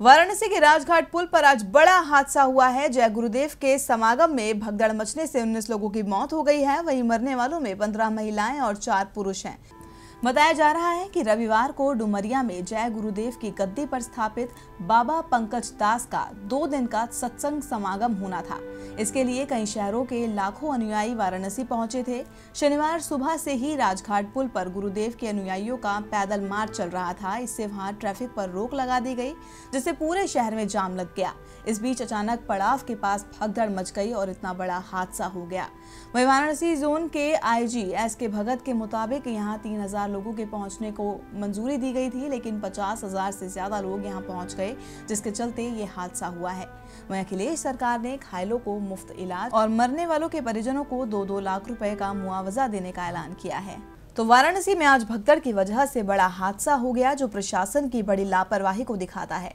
वाराणसी के राजघाट पुल पर आज बड़ा हादसा हुआ है। जय गुरुदेव के समागम में भगदड़ मचने से 19 लोगों की मौत हो गई है। वहीं मरने वालों में 15 महिलाएँ और चार पुरुष हैं। बताया जा रहा है कि रविवार को डुमरिया में जय गुरुदेव की गद्दी पर स्थापित बाबा पंकज दास का दो दिन का सत्संग समागम होना था। इसके लिए कई शहरों के लाखों अनुयायी वाराणसी पहुँचे थे। शनिवार सुबह से ही राजघाट पुल पर गुरुदेव के अनुयायियों का पैदल मार्च चल रहा था। इससे वहाँ ट्रैफ़िक पर रोक लगा दी गई, जिससे पूरे शहर में जाम लग गया। इस बीच अचानक पड़ाव के पास भगदड़ मच गई और इतना बड़ा हादसा हो गया। वही वाराणसी जोन के आईजी एस के भगत के मुताबिक यहाँ तीन हज़ार लोगों के पहुँचने को मंजूरी दी गई थी, लेकिन पचास हज़ार से ज़्यादा लोग यहाँ पहुँच गए, जिसके चलते ये हादसा हुआ है। वहीं अखिलेश सरकार ने घायलों को मुफ़्त इलाज और मरने वालों के परिजनों को दो दो लाख रुपए का मुआवजा देने का ऐलान किया है। तो वाराणसी में आज भगदड़ की वजह से बड़ा हादसा हो गया, जो प्रशासन की बड़ी लापरवाही को दिखाता है।